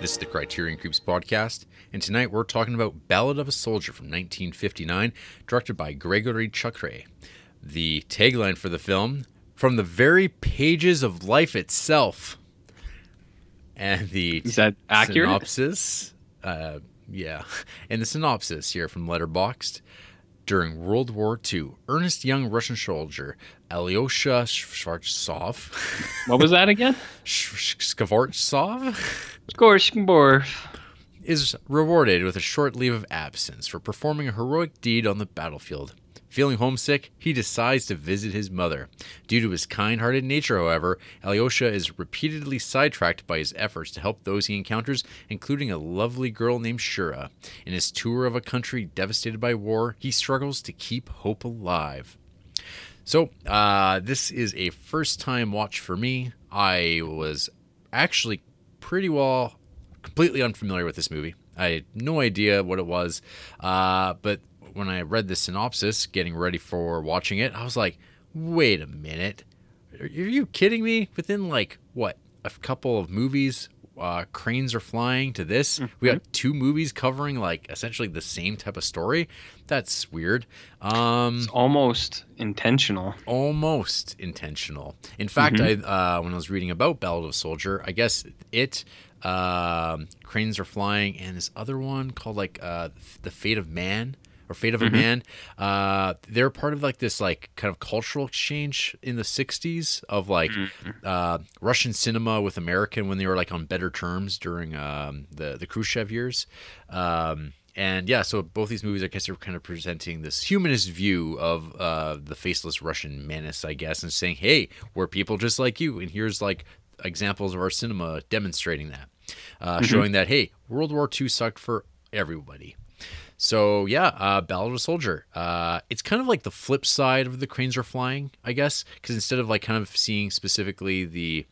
This is the Criterion Creeps podcast, and tonight we're talking about Ballad of a Soldier from 1959, directed by Grigori Chukhrai. The tagline for the film, From the Very Pages of Life Itself. And the Is that accurate? synopsis, uh, yeah, and the synopsis here from Letterboxd. During World War II, earnest young Russian soldier Alyosha Shvartsov, What was that again? Skvortsov, Skorskborf. is rewarded with a short leave of absence for performing a heroic deed on the battlefield. Feeling homesick, he decides to visit his mother. Due to his kind hearted nature, however, Alyosha is repeatedly sidetracked by his efforts to help those he encounters, including a lovely girl named Shura. In his tour of a country devastated by war, he struggles to keep hope alive. So, uh, this is a first time watch for me. I was actually pretty well completely unfamiliar with this movie. I had no idea what it was. Uh, but when I read the synopsis, getting ready for watching it, I was like, wait a minute. Are you kidding me? Within like, what, a couple of movies, uh, cranes are flying to this. We got two movies covering like essentially the same type of story. That's weird. Um, It's almost intentional. almost intentional. In fact, I uh, when I was reading about Ballad of a Soldier, I guess it um, cranes are flying, and this other one called like uh, the Fate of Man or Fate of a Man. Uh, they're part of like this like kind of cultural exchange in the '60s of like uh, Russian cinema with American when they were like on better terms during um, the the Khrushchev years. Um, and yeah, so both these movies, I guess, are kind of presenting this humanist view of uh, the faceless Russian menace, I guess, and saying, "Hey, we're people just like you, and here's like examples of our cinema demonstrating that, uh, showing that hey, World War II sucked for everybody." So yeah, uh, Ballad of a Soldier. Uh, it's kind of like the flip side of the cranes are flying, I guess, because instead of like kind of seeing specifically the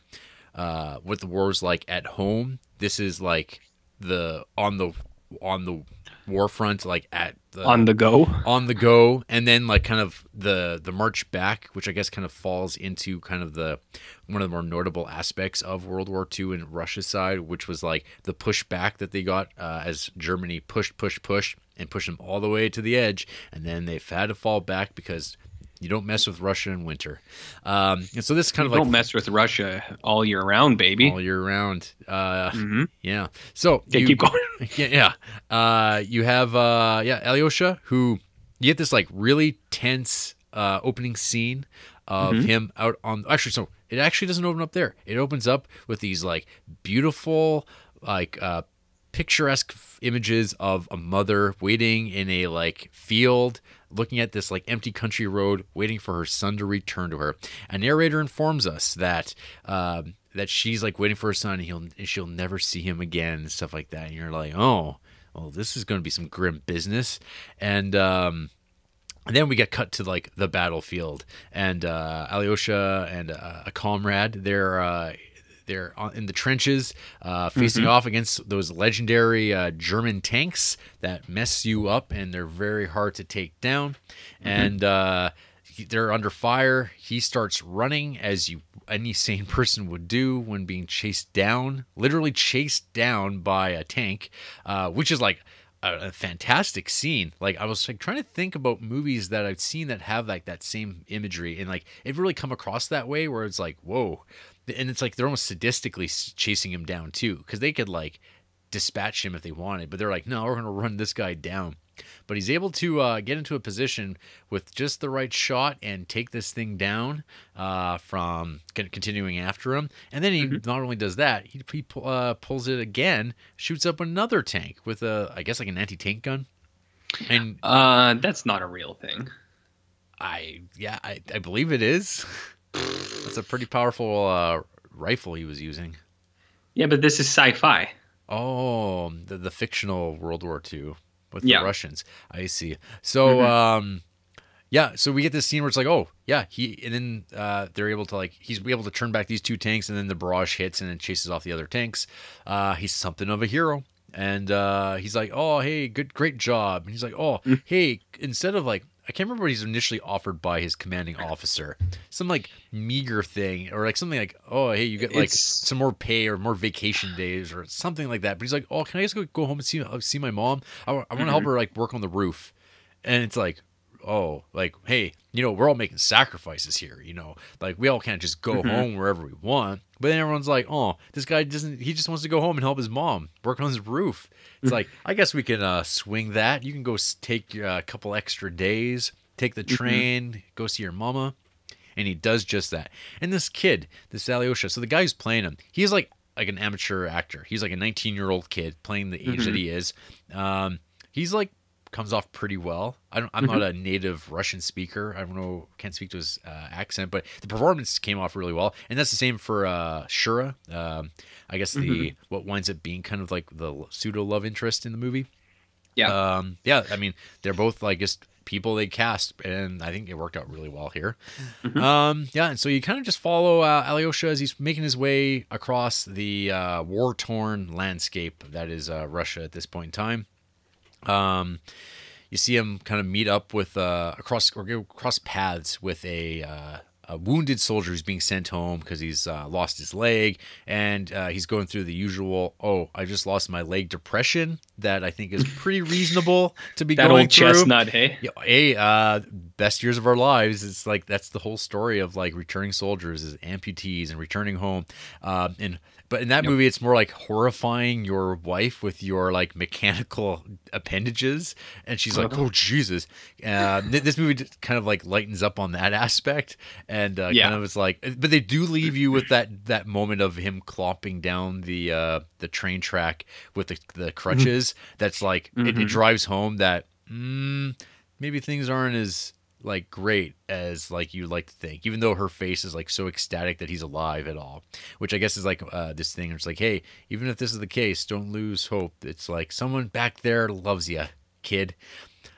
uh, what the war was like at home, this is like the on the on the war front, like at the On the go. on the go and then like kind of the the march back which i guess kind of falls into kind of the one of the more notable aspects of world war ii and russia's side which was like the push back that they got uh, as germany pushed pushed pushed and pushed them all the way to the edge and then they've had to fall back because you don't mess with russia in winter um, and so this is kind of like Don't mess with Russia all year round, baby. all year round uh, hmm yeah so Okay, you- keep going. yeah, yeah. Uh, you have uh, yeah, Alyosha, who you get this like really tense uh, opening scene of him out on. Actually, so it actually doesn't open up there. It opens up with these like beautiful, like uh, picturesque images of a mother waiting in a like field looking at this like empty country road waiting for her son to return to her. A narrator informs us that um, that she's like waiting for her son and he'll and she'll never see him again and stuff like that. And you're like oh well this is going to be some grim business. And um and then we get cut to like the battlefield, and uh, Alyosha and uh, a comrade they're uh, they're in the trenches, uh, facing off against those legendary uh, German tanks that mess you up, and they're very hard to take down. And uh, they're under fire. He starts running as you any sane person would do when being chased down, literally chased down by a tank, uh, which is like a, a fantastic scene. Like I was like trying to think about movies that I've seen that have like that same imagery, and like it really come across that way where it's like whoa, and it's like they're almost sadistically chasing him down too, because they could like dispatch him if they wanted, but they're like no, we're gonna run this guy down. But he's able to uh, get into a position with just the right shot and take this thing down uh, from con- continuing after him. And then he not only does that, he, he uh, pulls it again, shoots up another tank with a, I guess like an anti-tank gun. And Uh, that's not a real thing. I, yeah, I, I believe it is. That's a pretty powerful uh, rifle he was using. Yeah, but this is sci-fi. Oh, the, the fictional World War II with Yeah. the Russians. I see. So, um, yeah, so we get this scene where it's like, oh, yeah, he, and then uh, they're able to like, he's able to turn back these two tanks, and then the barrage hits and then chases off the other tanks. Uh, he's something of a hero. And uh, he's like, oh, hey, good, great job. And he's like, oh, hey, instead of like, I can't remember what he's initially offered by his commanding officer. Some like meager thing, or like something like, oh, hey, you get like It's- some more pay or more vacation days or something like that. But he's like, oh, can I just go, go home and see uh, see my mom? I, want to help her like work on the roof, and it's like, oh, like hey, you know, we're all making sacrifices here. You know, like we all can't just go home wherever we want. But then everyone's like, oh, this guy doesn't. He just wants to go home and help his mom work on his roof. It's like I guess we can uh, swing that. You can go take uh, a couple extra days, take the train, go see your mama and he does just that. And this kid, this Alyosha, so the guy who's playing him, he's like like an amateur actor. He's like a 19 year old kid playing the age that he is. Um, he's like comes off pretty well. I don't, I'm not a native Russian speaker. I don't know, can't speak to his uh, accent, but the performance came off really well. And that's the same for uh, Shura. Um, I guess the what winds up being kind of like the pseudo love interest in the movie Yeah. um, yeah, I mean, they're both like just people they cast, and I think it worked out really well here. Um, yeah, and so you kind of just follow uh, Alyosha as he's making his way across the uh, war torn landscape that is uh, Russia at this point in time. Um, you see him kind of meet up with uh, across or go across paths with a. Uh, a wounded soldier who's being sent home because he's uh, lost his leg, and uh, he's going through the usual. Oh, I just lost my leg depression. That I think is pretty reasonable to be that going old through. chestnut, hey? Yeah, hey, uh, best years of our lives. It's like that's the whole story of like returning soldiers, is amputees and returning home. Um, and but in that movie, it's more like horrifying your wife with your like mechanical appendages, and she's like, "Oh Jesus!" Uh, this movie kind of like lightens up on that aspect, and uh, Yeah. kind of it's like, but they do leave you with that that moment of him clopping down the uh, the train track with the the crutches. That's like it, it drives home that mm, maybe things aren't as like great as like you like to think even though her face is like so ecstatic that he's alive at all which i guess is like uh, this thing it's like hey even if this is the case don't lose hope. It's like someone back there loves you kid.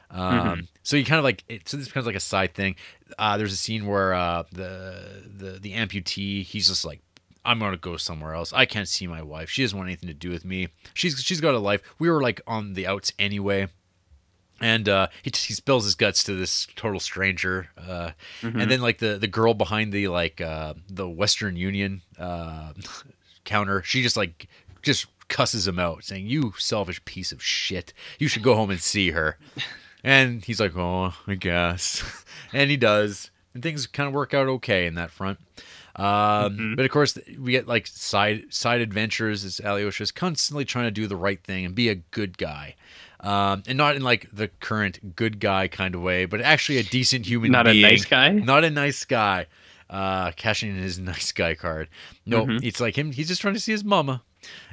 Um, so you kind of like it, so this becomes like a side thing. Uh, there's a scene where uh, the the the amputee he's just like I'm gonna go somewhere else. I can't see my wife. She doesn't want anything to do with me. She's she's got a life. We were like on the outs anyway and uh, he he spills his guts to this total stranger, uh, and then like the the girl behind the like uh, the Western Union uh, counter, she just like just cusses him out, saying, "You selfish piece of shit! You should go home and see her." And he's like, "Oh, I guess," and he does, and things kind of work out okay in that front. Um, But of course, we get like side side adventures as Alyosha is constantly trying to do the right thing and be a good guy, um, and not in like the current good guy kind of way, but actually a decent human. Being. Not a nice guy? Not a nice guy. Uh, cashing in his nice guy card. No, it's like him. He's just trying to see his mama.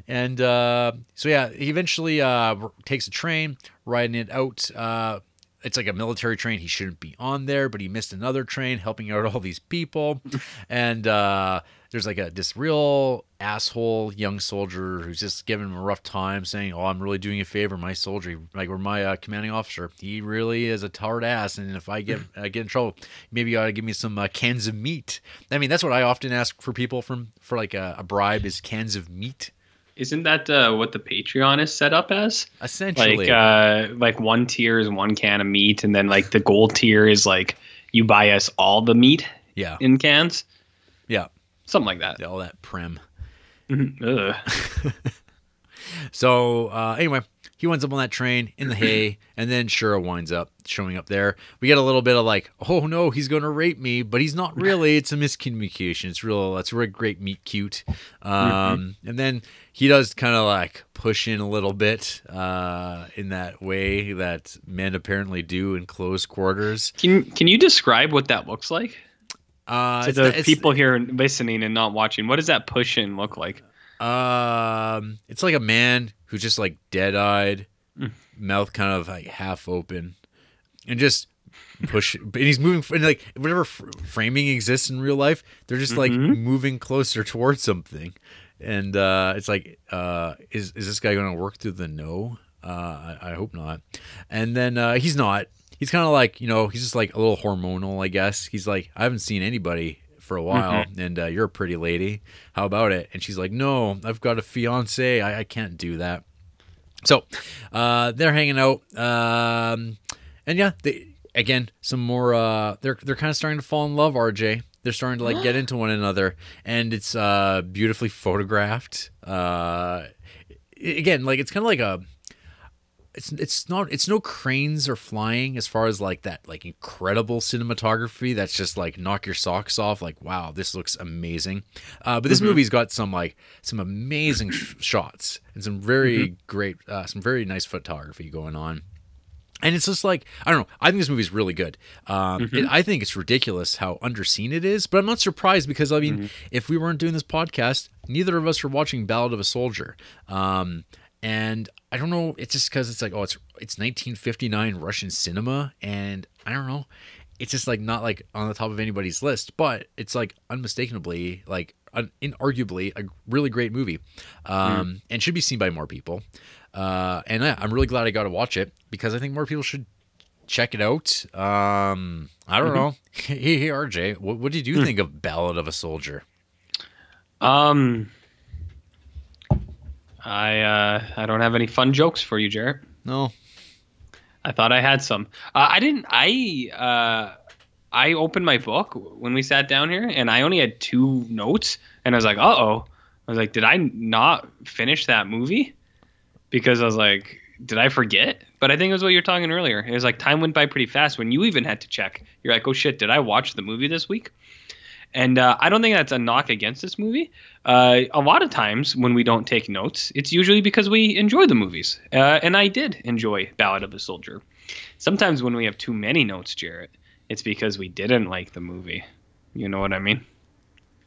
And uh, so yeah, he eventually uh, takes a train, riding it out. It's like a military train. He shouldn't be on there, but he missed another train, helping out all these people. and uh, there's like a this real asshole young soldier who's just giving him a rough time, saying, "Oh, I'm really doing a favor, my soldier, like or my uh, commanding officer. He really is a hard ass, and if I get uh, get in trouble, maybe you ought to give me some uh, cans of meat. I mean, that's what I often ask for people from for like a, a bribe is cans of meat." Isn't that uh, what the Patreon is set up as? Essentially, Like, uh, like one tier is one can of meat, and then like the gold tier is like you buy us all the meat yeah, in cans, yeah, something like that. all that prim. Ugh. So uh, anyway, he winds up on that train in the hay, and then Shura winds up showing up there. We get a little bit of like, oh no, he's going to rape me, but he's not really. It's a miscommunication. It's real. It's really great meet cute. Um, And then he does kind of like push in a little bit uh, in that way that men apparently do in close quarters. Can Can you describe what that looks like Uh, to the people here listening and not watching? What does that push in look like? Um, it's like a man who's just like dead-eyed, Mm. mouth kind of like half open, and just push. and he's moving, and like whatever fr- framing exists in real life, they're just like Mhm. moving closer towards something, and uh, it's like, uh, is is this guy going to work through the no? Uh, I, I hope not. And then uh, he's not. He's kind of like you know, he's just like a little hormonal, I guess. He's like, I haven't seen anybody for a while, and uh, you're a pretty lady. How about it? And she's like, No, I've got a fiance. I, I can't do that. So uh, they're hanging out, um, and yeah, they, again, some more. Uh, they're they're kind of starting to fall in love. RJ, they're starting to like get into one another, and it's uh, beautifully photographed. Uh, again, like it's kind of like a. It's it's not it's no cranes or flying as far as like that like incredible cinematography that's just like knock your socks off like wow this looks amazing, uh, but this movie's got some like some amazing sh- shots and some very great uh, some very nice photography going on and it's just like I don't know. I think this movie is really good. Um, it, I think it's ridiculous how underseen it is, but I'm not surprised because I mean, if we weren't doing this podcast, neither of us were watching Ballad of a Soldier. Um, and I don't know. It's just because it's like, oh, it's it's 1959 Russian cinema, and I don't know. It's just like not like on the top of anybody's list, but it's like unmistakably like un, inarguably a really great movie, um, and should be seen by more people. Uh, and yeah, I'm really glad I got to watch it because I think more people should check it out. Um, I don't know. Hey, hey, RJ, what, what did you think of Ballad of a Soldier? Um, I uh, I don't have any fun jokes for you, Jarrett. No. I thought I had some. Uh, I didn't. I uh, I opened my book when we sat down here, and I only had two notes, and I was like, "Uh oh." I was like, "Did I not finish that movie?" Because I was like, "Did I forget?" But I think it was what you were talking earlier. It was like time went by pretty fast when you even had to check. You're like, "Oh shit, did I watch the movie this week?" And uh, I don't think that's a knock against this movie. Uh, a lot of times when we don't take notes, it's usually because we enjoy the movies. Uh, and I did enjoy Ballad of a Soldier. Sometimes when we have too many notes, Jarrett, it's because we didn't like the movie. You know what I mean?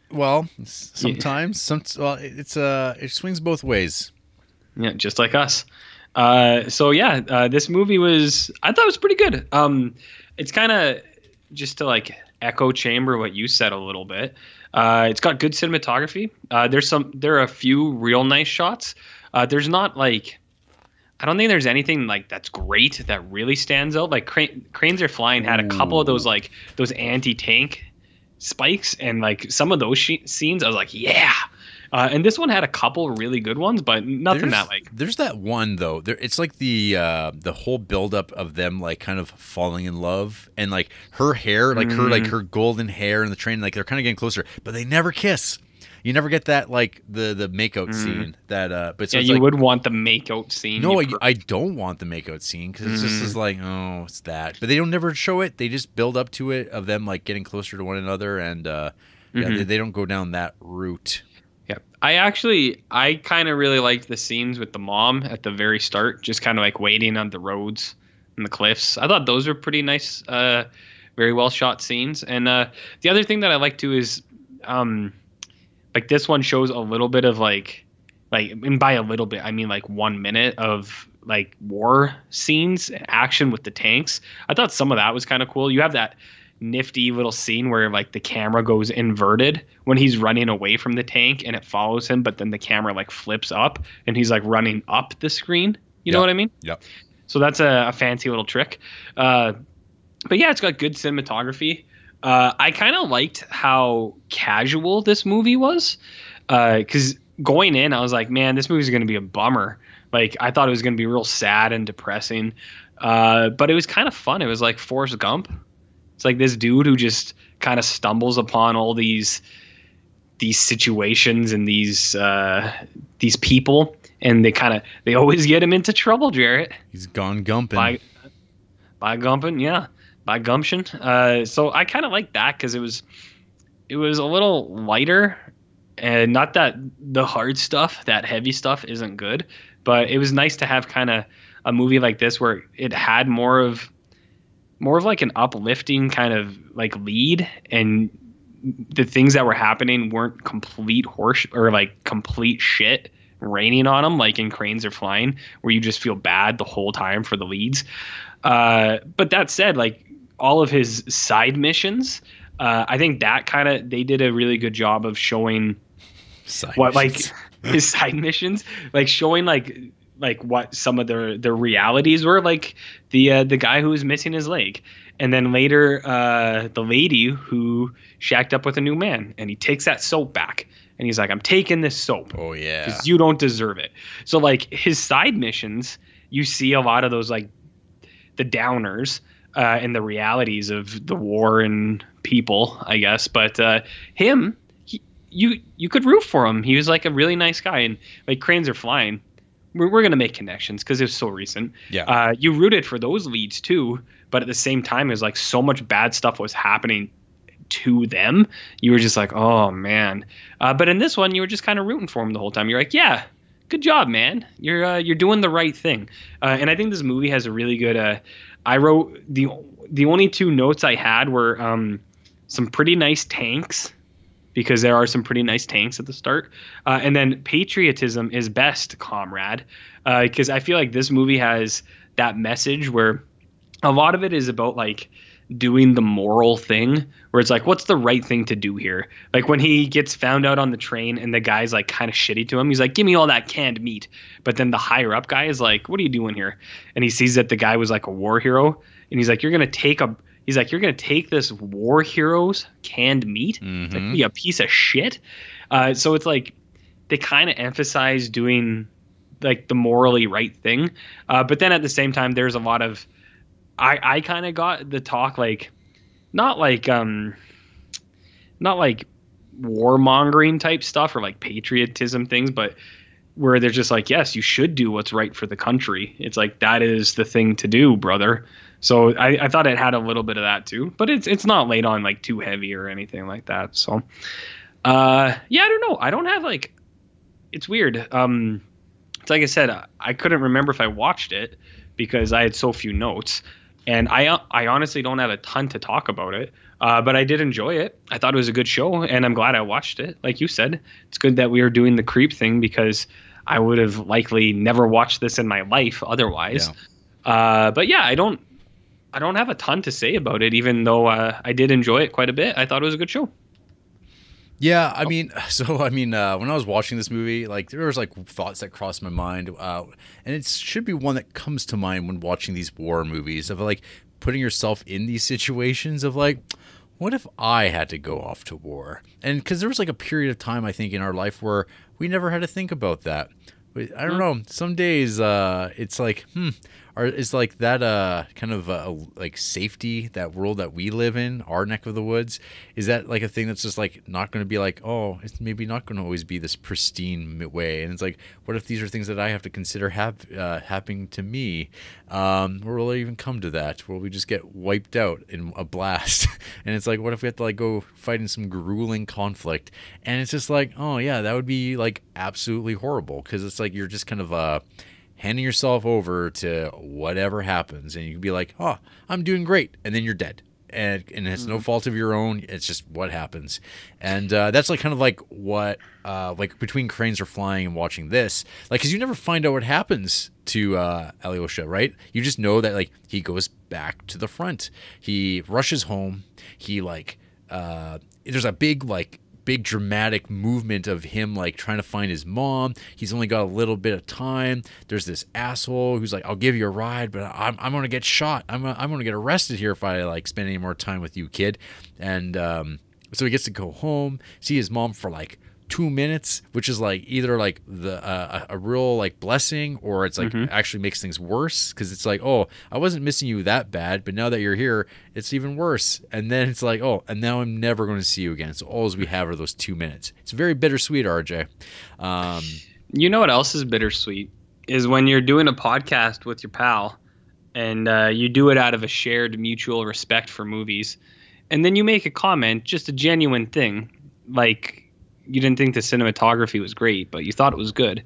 Well, sometimes some well, it's uh it swings both ways. Yeah, just like us. Uh, so yeah, uh, this movie was I thought it was pretty good. Um, it's kind of just to like echo chamber what you said a little bit. Uh, it's got good cinematography. Uh, there's some there are a few real nice shots. Uh, there's not like I don't think there's anything like that's great that really stands out. Like crane, cranes are flying had a couple of those like those anti tank spikes and like some of those she- scenes I was like yeah. Uh, and this one had a couple really good ones, but nothing There's, that like there's that one though. There, it's like the uh, the whole buildup of them like kind of falling in love, and like her hair, like her Mm. like her golden hair in the train, like they're kind of getting closer, but they never kiss. You never get that like the the makeout scene that. uh But so Mm. yeah, you like, would want the makeout scene. No, I, I don't want the makeout scene because it's just Mm. is like, oh, it's that. But they don't never show it. They just build up to it of them like getting closer to one another, and uh, Mm-hmm. they, they don't go down that route. I actually, I kind of really liked the scenes with the mom at the very start, just kind of like waiting on the roads and the cliffs. I thought those were pretty nice, uh, very well shot scenes. And uh, the other thing that I like too is, um, like this one shows a little bit of like, like, and by a little bit, I mean like one minute of like war scenes, action with the tanks. I thought some of that was kind of cool. You have that nifty little scene where like the camera goes inverted when he's running away from the tank and it follows him, but then the camera like flips up and he's like running up the screen. You know what I mean? Yep. So that's a, a fancy little trick. Uh, but yeah, it's got good cinematography. Uh, I kind of liked how casual this movie was. Because going in, I was like, man, this movie's going to be a bummer. Like, I thought it was going to be real sad and depressing. Uh, but it was kind of fun. It was like Forrest Gump. It's like this dude who just kind of stumbles upon all these these situations and these uh, these people, and they kind of they always get him into trouble, Jarrett He's gone gumping. by by gumping, yeah, by gumption. Uh, so I kind of like that because it was it was a little lighter, and not that the hard stuff, that heavy stuff, isn't good, but it was nice to have kind of a movie like this where it had more of more of like an uplifting kind of like lead and the things that were happening weren't complete horse or like complete shit raining on them like in cranes are flying where you just feel bad the whole time for the leads. Uh, but that said like all of his side missions uh, i think that kind of they did a really good job of showing Side what like his side missions like showing like like what some of their their realities were like the uh, the guy who was missing his leg and then later uh the lady who shacked up with a new man and he takes that soap back and he's like i'm taking this soap Oh yeah. because you don't deserve it so like his side missions you see a lot of those like the downers uh, and the realities of the war and people, I guess. But uh, him, he, you you could root for him. He was like a really nice guy, and like cranes are flying. We're, we're gonna make connections because it's so recent. Yeah. Uh, you rooted for those leads too, but at the same time, it was like so much bad stuff was happening to them. You were just like, oh man. Uh, but in this one, you were just kind of rooting for him the whole time. You're like, yeah, good job, man. You're uh, you're doing the right thing. Uh, and I think this movie has a really good. Uh, I wrote the the only two notes I had were um, some pretty nice tanks because there are some pretty nice tanks at the start, uh, and then patriotism is best, comrade, because I feel like this movie has that message where a lot of it is about like doing the moral thing where it's like what's the right thing to do here? Like when he gets found out on the train and the guy's like kind of shitty to him he's like give me all that canned meat. But then the higher up guy is like what are you doing here? And he sees that the guy was like a war hero and he's like you're gonna take a he's like you're gonna take this war hero's canned meat It's like, be a piece of shit uh, so it's like they kind of emphasize doing like the morally right thing uh, but then at the same time there's a lot of I I kind of got the talk like not like um not like warmongering type stuff or like patriotism things, but where they're just like, yes, you should do what's right for the country. It's like that is the thing to do, brother. So I, I thought it had a little bit of that too, but it's it's not laid on like too heavy or anything like that. So uh yeah, I don't know. I don't have like it's weird. Um it's like I said, I couldn't remember if I watched it because I had so few notes and I I honestly don't have a ton to talk about it. Uh, but I did enjoy it. I thought it was a good show, and I'm glad I watched it. Like you said, it's good that we are doing the creep thing because I would have likely never watched this in my life otherwise. Yeah. Uh, but yeah, I don't I don't have a ton to say about it, even though uh, I did enjoy it quite a bit. I thought it was a good show. Yeah, I mean, so I mean, uh, when I was watching this movie, like there was like thoughts that crossed my mind, uh, and it should be one that comes to mind when watching these war movies of like putting yourself in these situations of like, what if I had to go off to war? And because there was like a period of time I think in our life where we never had to think about that. I don't know. Some days uh, it's like, hmm, are is like that uh kind of like safety that world that we live in our neck of the woods is that like a thing that's just like not going to be like oh it's maybe not going to always be this pristine way? And it's like what if these are things that I have to consider uh, happening to me? Um or will it even come to that? Will we just get wiped out in a blast? And it's like what if we have to like go fight in some grueling conflict? And it's just like oh yeah that would be like absolutely horrible because it's like you're just kind of uh handing yourself over to whatever happens and you can be like oh i'm doing great and then you're dead. And, and it's no fault of your own it's just what happens. And uh, that's like kind of like what uh, like between cranes are flying and watching this like because you never find out what happens to uh, alyosha right? You just know that like he goes back to the front. He rushes home. He like uh, there's a big like big dramatic movement of him like trying to find his mom. He's only got a little bit of time. There's this asshole who's like, "I'll give you a ride, but I'm, I'm gonna get shot. I'm gonna, I'm gonna get arrested here if I like spend any more time with you, kid." And um, so he gets to go home, see his mom for like two minutes, which is like either like the uh, a real like blessing or it's like mm-hmm. actually makes things worse because it's like oh I wasn't missing you that bad, but now that you're here, it's even worse. And then it's like oh and now I'm never going to see you again. So all we have are those two minutes. It's very bittersweet, RJ. Um, you know what else is bittersweet is when you're doing a podcast with your pal, and uh, you do it out of a shared mutual respect for movies, and then you make a comment, just a genuine thing, like you didn't think the cinematography was great, but you thought it was good.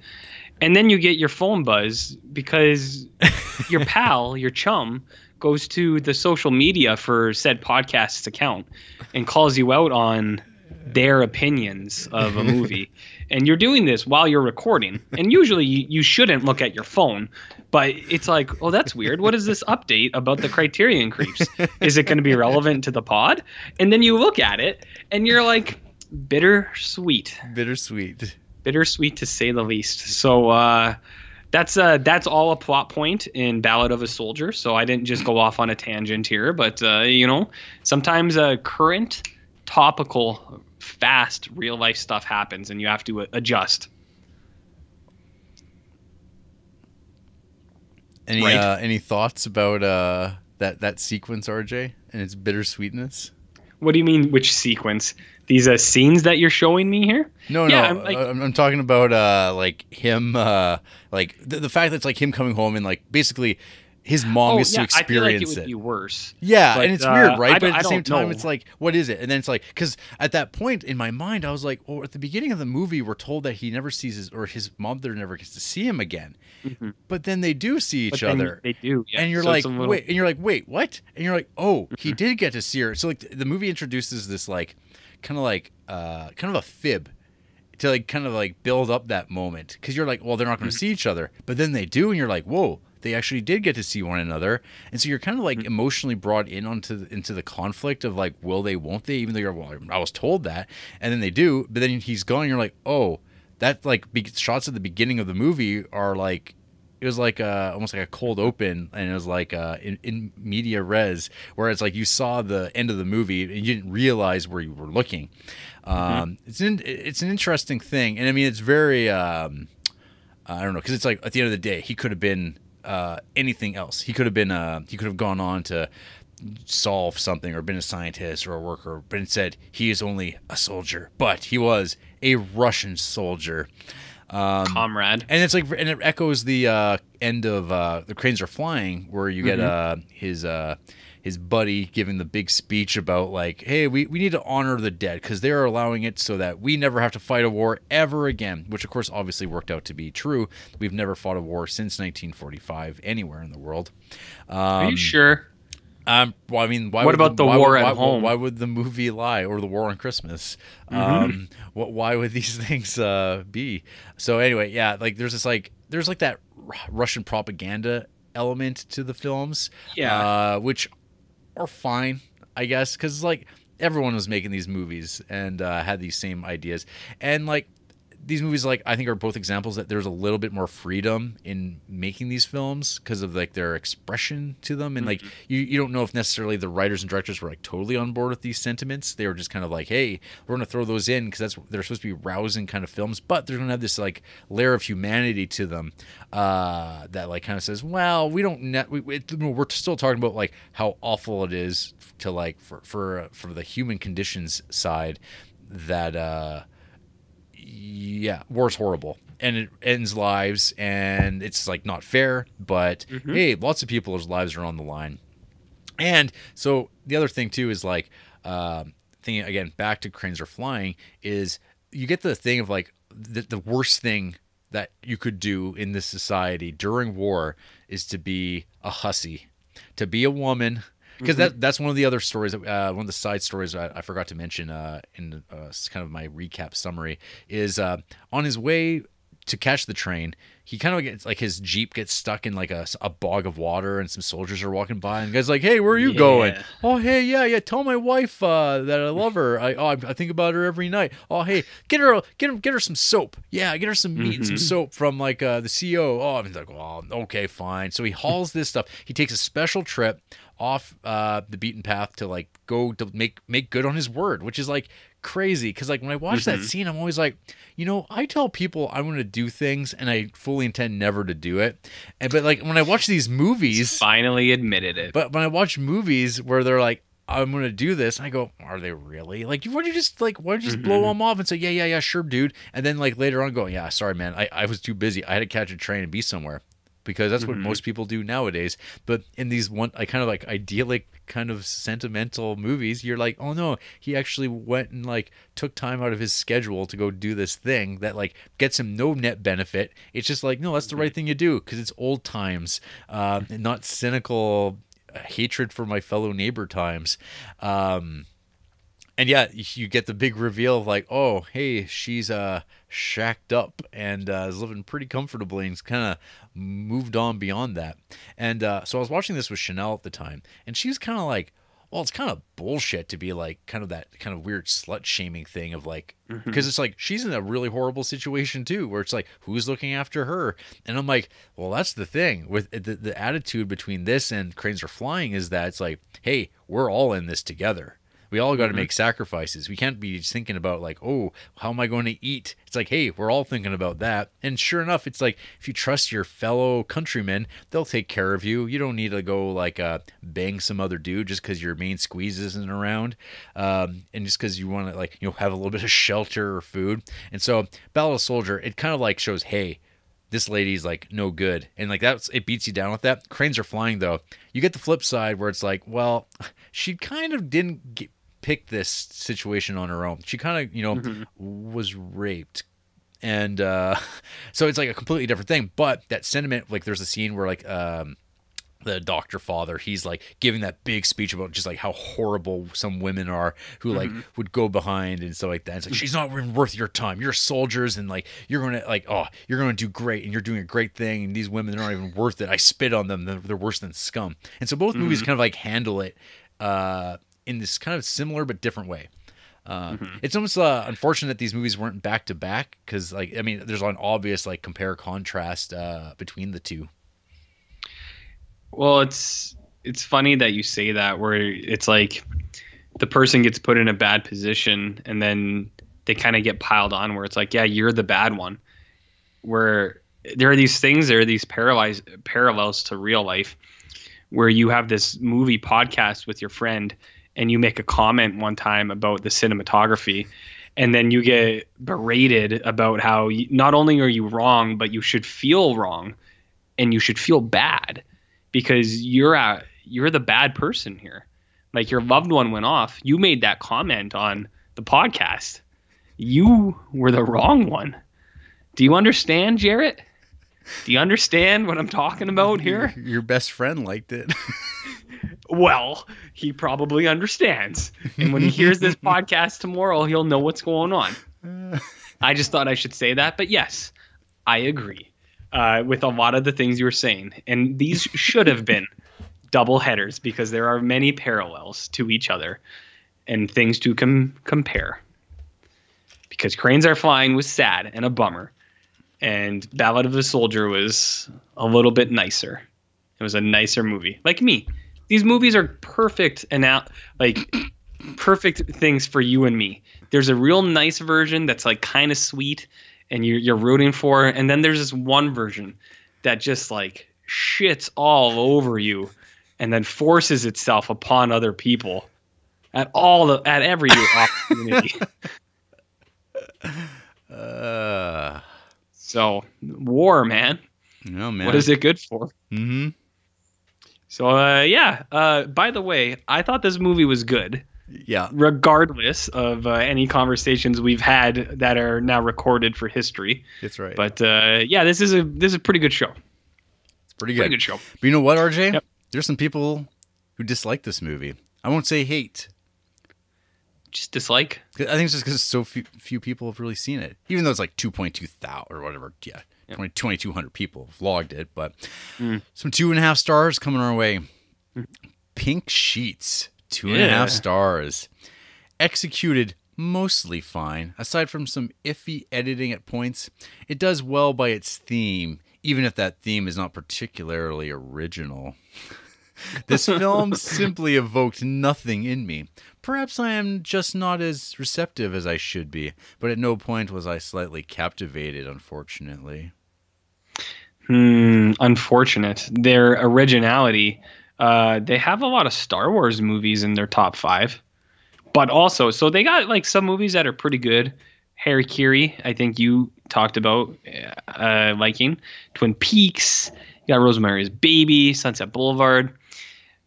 And then you get your phone buzz because your pal, your chum, goes to the social media for said podcast's account and calls you out on their opinions of a movie. and you're doing this while you're recording. And usually you, you shouldn't look at your phone, but it's like, oh, that's weird. What is this update about the criterion creeps? Is it going to be relevant to the pod? And then you look at it and you're like, bittersweet. Bittersweet. Bittersweet to say the least. So uh, that's uh, that's all a plot point in Ballad of a Soldier. So I didn't just go off on a tangent here, but uh, you know, sometimes a current, topical, fast, real life stuff happens, and you have to adjust. Any right? uh, any thoughts about uh, that that sequence, RJ, and its bittersweetness? What do you mean? Which sequence? These uh, scenes that you're showing me here? No, Yeah, no, I'm like- I'm, I'm talking about uh, like him, uh, like the, the fact that it's like him coming home and like basically his mom oh, gets yeah, to I feel like it experience would it. be worse. Yeah, But, and it's uh, weird, right? don't- But at I the same time, know. it's like, what is it? And then it's like, because at that point in my mind, I was like, well, at the beginning of the movie, we're told that he never sees his, or his mother never gets to see him again. Mhm. But then they do see each other. They do. Yeah. and you're So like, little- wait, and you're like, wait, what? And you're like, oh, he Mm-hmm. did get to see her. So like, the movie introduces this like, kind of like, uh, kind of a fib to like kind of like build up that moment because you're like, well, they're not going to Mm-hmm. see each other, but then they do, and you're like, whoa, they actually did get to see one another, and so you're kind of like Mm-hmm. emotionally brought in onto the, into the conflict of like, will they, won't they? Even though you're, well, I was told that, and then they do, but then he's gone, and you're like, oh, that like be- shots at the beginning of the movie are like. It was like uh, almost like a cold open, and it was like uh, in, in media res, where it's like you saw the end of the movie and you didn't realize where you were looking. Um, It's an it's an interesting thing, and I mean it's very um, I don't know because it's like at the end of the day he could have been uh, anything else. He could have been uh, he could have gone on to solve something or been a scientist or a worker, but instead he is only a soldier. But he was a Russian soldier. Um, comrade. and it's like and it echoes the uh, end of uh, the cranes are flying where you get uh, his uh, his buddy giving the big speech about like hey we, we need to honor the dead because they are allowing it so that we never have to fight a war ever again which of course obviously worked out to be true we've never fought a war since 1945 anywhere in the world Are you sure? Um, well, I mean, why What would about the why war would, at why, home? Why would the movie lie or the war on Christmas? Mm-hmm. Um, what? Why would these things uh, be? So anyway, yeah, like there's this like there's like that R- Russian propaganda element to the films, Yeah. uh, which are fine, I guess, because like everyone was making these movies and uh, had these same ideas, and like these movies like i think are both examples that there's a little bit more freedom in making these films because of like their expression to them. And like you, you don't know if necessarily the writers and directors were like totally on board with these sentiments. They were just kind of like hey we're going to throw those in because that's they're supposed to be rousing kind of films but they're going to have this like layer of humanity to them uh that like kind of says well we don't net we, we, we're still talking about like how awful it is to like for for for the human conditions side that uh yeah, war's horrible and it ends lives and it's like not fair, but hey, lots of people's lives are on the line. And so the other thing too is like, um, thing again, back to cranes are flying is you get the thing of like the, the worst thing that you could do in this society during war is to be a hussy, to be a woman. Because that that's one of the other stories, that, uh, one of the side stories I, I forgot to mention uh, in uh, kind of my recap summary is uh, on his way to catch the train, he kind of gets like his jeep gets stuck in like a, a bog of water, and some soldiers are walking by, and the guy's like, "Hey, where are you going?" Oh, hey, yeah, yeah. Tell my wife uh, that I love her. I, oh, I I think about her every night. Oh, hey, get her, get her, get her some soap. Yeah, get her some meat and some soap from like uh, the CO. Oh, I'm like, oh, okay, fine. So he hauls this stuff. He takes a special trip off uh, the beaten path to like go to make make good on his word, which is like crazy. Because like when I watch that scene, I'm always like, you know, I tell people I'm going to do things, and I fully intend never to do it. And but like when I watch these movies. Finally admitted it. But when I watch movies where they're like, I'm gonna do this, And I go, are they really? Like, why don't you just like, why don't you just blow them off and say, yeah, yeah, yeah, sure, dude, and then like later on go, yeah, sorry, man, I, I was too busy, I had to catch a train and be somewhere, because that's what most people do nowadays. But in these one, I kind of like idyllic, kind of sentimental movies, you're like, oh no, he actually went and like took time out of his schedule to go do this thing that like gets him no net benefit. It's just like, no, that's the right thing to do because it's old times, uh, and not cynical hatred for my fellow neighbor times. Um, and yeah, you get the big reveal of like, oh, hey, she's uh shacked up and uh, is living pretty comfortably and kind of moved on beyond that. And uh, so I was watching this with Chanel at the time, and she was kind of like, well, it's kind of bullshit to be like kind of that kind of weird slut shaming thing of like, because it's like she's in a really horrible situation too, where it's like, who's looking after her? And I'm like, well, that's the thing with the, the attitude between this and Cranes Are Flying is that it's like, hey, we're all in this together. We all got to make sacrifices. We can't be just thinking about like, oh, how am I going to eat? It's like, hey, we're all thinking about that. And sure enough, it's like if you trust your fellow countrymen, they'll take care of you. You don't need to go like uh, bang some other dude just because your main squeeze isn't around, um, and just because you want to like you know have a little bit of shelter or food. And so, Ballad of Soldier, it kind of like shows, hey, this lady's like no good and like that's it beats you down with that cranes are flying though you get the flip side where it's like well she kind of didn't get, pick this situation on her own. She kind of you know was raped. And uh so it's like a completely different thing but that sentiment like there's a scene where like um the doctor father he's like giving that big speech about just like how horrible some women are who like would go behind and stuff like that. It's like she's not even worth your time. You're soldiers and like you're gonna like oh you're gonna do great and you're doing a great thing and these women they're not even worth it. I spit on them. They're, they're worse than scum. And so both movies kind of like handle it uh in this kind of similar but different way uh, It's almost uh, unfortunate that these movies weren't back to back because, like, I mean, there's an obvious like compare contrast uh, between the two. Well, it's it's funny that you say that where it's like the person gets put in a bad position and then they kind of get piled on where it's like, yeah, you're the bad one. Where there are these things, there are these parallels parallels to real life where you have this movie podcast with your friend and you make a comment one time about the cinematography and then you get berated about how you, not only are you wrong but you should feel wrong and you should feel bad because you're a, you're the bad person here. Like your loved one went off. You made that comment on the podcast. You were the wrong one. Do you understand jarrett? Do you understand what i'm talking about here? Your best friend liked it. well, he probably understands. And when he hears this podcast tomorrow, he'll know what's going on. I just thought I should say that. But yes, I agree uh, with a lot of the things you were saying. And these should have been double headers because there are many parallels to each other and things to com- compare. Because Cranes Are Flying was sad and a bummer. And Ballad of the Soldier was a little bit nicer. It was a nicer movie. Like me. These movies are perfect and out like perfect things for you and me. There's a real nice version that's like kind of sweet and you're you're rooting for, and then there's this one version that just like shits all over you and then forces itself upon other people at all the at every opportunity. uh, so war, man. no man. What is it good for? Mm-hmm. So uh, yeah. Uh, by the way, I thought this movie was good, Yeah. regardless of uh, any conversations we've had that are now recorded for history. That's right. But uh, yeah, this is a this is a pretty good show. it's pretty good. Pretty good show. But you know what, RJ? Yep. There's some people who dislike this movie. I won't say hate. Just dislike. I think it's just because so few, few people have really seen it. Even though it's like 2.2 thousand or whatever. Yeah. 20, 2,200 people have logged it. But Mm. some two and a half stars coming our way. Pink Sheets. Two and a half stars. Executed mostly fine, aside from some iffy editing at points. It does well by its theme, even if that theme is not particularly original. This film simply evoked nothing in me. Perhaps I am just not as receptive as I should be, but at no point was I slightly captivated, unfortunately. Hmm, unfortunate. Their originality. Uh, they have a lot of Star Wars movies in their top five, but also so they got like some movies that are pretty good. Harakiri, I think you talked about uh, liking. Twin Peaks. You got Rosemary's Baby, Sunset Boulevard,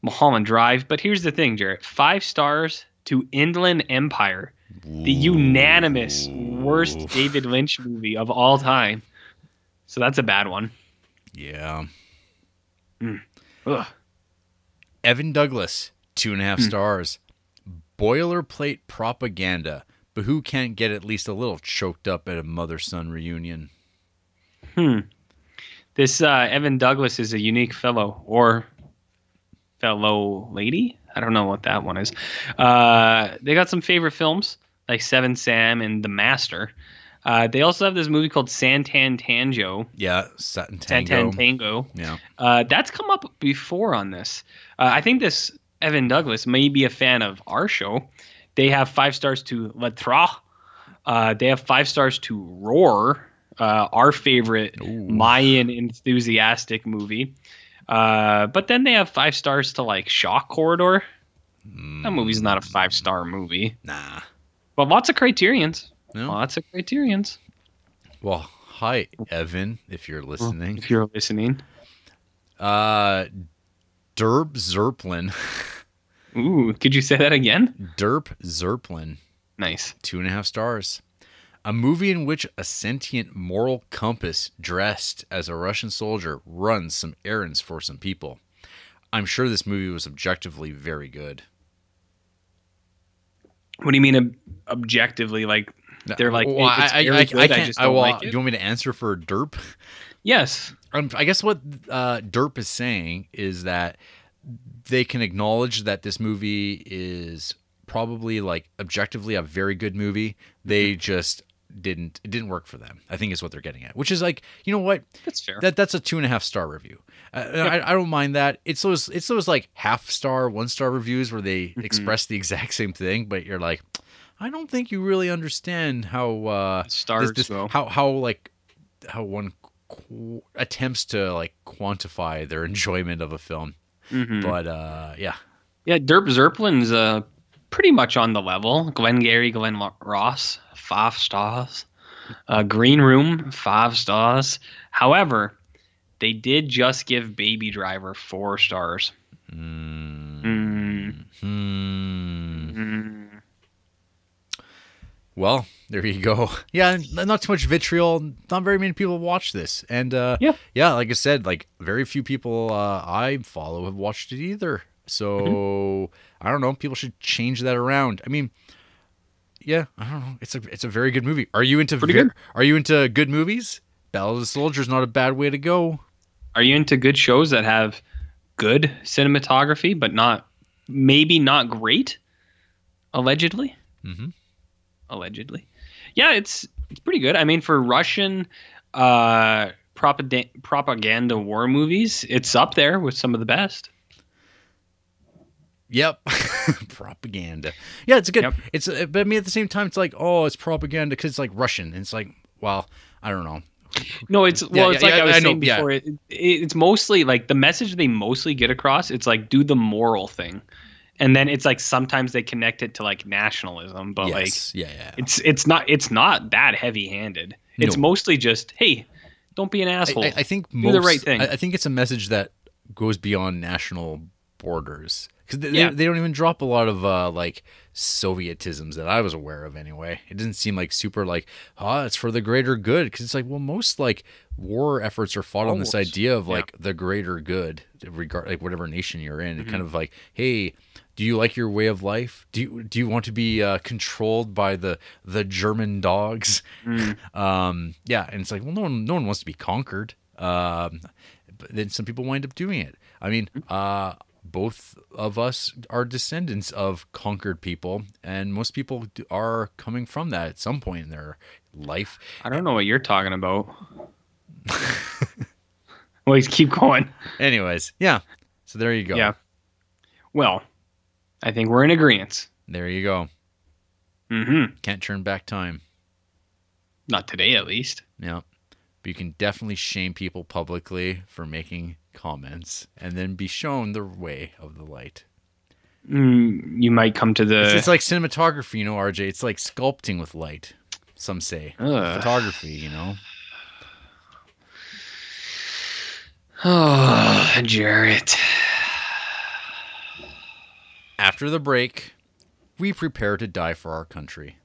Mulholland Drive. But here's the thing, Jarrett. Five stars to Inland Empire, the unanimous worst David Lynch movie of all time. So that's a bad one. Yeah. Ugh. Evan Douglas, two and a half half stars. Boilerplate propaganda, but who can't get at least a little choked up at a mother son reunion? Hmm. This uh, Evan Douglas is a unique fellow or fellow lady. I don't know what that one is. Uh, they got some favorite films like Seven Sam and The Master. Uh, they also have this movie called Satantango. Yeah. Satantango. Yeah. Uh, that's come up before on this. Uh, I think this Evan Douglas may be a fan of our show they have five stars to Le Trou. Uh, they have five stars to Roar, uh, our favorite Mayan enthusiastic movie. Uh, but then they have five stars to like Shock Corridor. That movie's not a five star movie, Nah. but lots of criterions. No. Lots of criterions. Well, hi Evan, if you're listening. If you're listening. Uh, Derp Zerplin. Ooh, could you say that again? Derp Zerplin. Nice. Two and a half stars. A movie in which a sentient moral compass dressed as a Russian soldier runs some errands for some people. I'm sure this movie was objectively very good. What do you mean ob- objectively? Like they're like, Well, "It's I, I, I, good, I can't. just I, well, like do you want me to answer for Derp? yes. Um, I guess what uh, Derp is saying is that they can acknowledge that this movie is probably like objectively a very good movie. They Mm-hmm. just didn't. It didn't work for them. I think is what they're getting at. Which is like, you know what? That's fair. That that's a two and a half star review. Uh, I, I don't mind that. It's those it's those like half star, one star reviews where they Mm-hmm. express the exact same thing, but you're like, I don't think you really understand how uh, this- Stars this- go. how how like how one qu- attempts to like quantify their enjoyment of a film. Mhm. But uh, yeah, Yeah, Derp Zerplin's uh, pretty much on the level. Glengarry Glen Lo- Ross, five stars. Uh, Green Room, five stars. However, they did just give Baby Driver four stars. Mm, Mm, hmm. mm. Well, there you go. Yeah, not too much vitriol. Not very many people watch this, and uh, Yeah. yeah, like I said, like very few people uh, I follow have watched it either. So Mm-hmm. I don't know. People should change that around. I mean, yeah, I don't know. It's a it's a very good movie. Are you into Pretty ver- good. Are you into good movies? Ballad of the Soldiers not a bad way to go. Are you into good shows that have good cinematography, but not maybe not great? Allegedly. Mm-hmm. Allegedly. Yeah, it's it's pretty good. I mean, for Russian uh, propaganda propaganda war movies, it's up there with some of the best. Yep, propaganda. Yeah, it's a good. Yep. It's uh, but I mean at the same time, it's like oh, it's propaganda because it's like Russian. And it's like well, I don't know. No, it's well, it's yeah, like yeah, I was I know, saying yeah. before. It, it, it's mostly like the message they mostly get across. It's like do the moral thing, and then it's like sometimes they connect it to like nationalism, but like yeah, yeah. it's it's not it's not that heavy handed. It's No. mostly just hey, don't be an asshole. I, I think Do most, the right thing. I, I think it's a message that goes beyond national borders because they, Yeah. they, don't even drop a lot of uh, like Sovietisms that I was aware of anyway. It doesn't seem like super like oh it's for the greater good because it's like well most like war efforts are fought on this idea of Yeah. like the greater good regard like whatever nation you're in. Mm-hmm. It kind of like hey. Do you like your way of life? Do you do you want to be uh, controlled by the the German dogs? Mm. um, yeah, and it's like, well, no one no one wants to be conquered. Um, but then some people wind up doing it. I mean, uh, both of us are descendants of conquered people, and most people are coming from that at some point in their life. I don't know what you're talking about. Always keep going. Anyways, yeah. So there you go. Yeah. Well, I think we're in agreement. There you go. Mm-hmm. Can't turn back time. Not today, at least. Yeah. But you can definitely shame people publicly for making comments and then be shown the way of the light. Mm, you might come to the. It's, it's like cinematography, you know, RJ. It's like sculpting with light. Some say Ugh. photography, you know. Oh, Jarrett. After the break, we prepare to die for our country.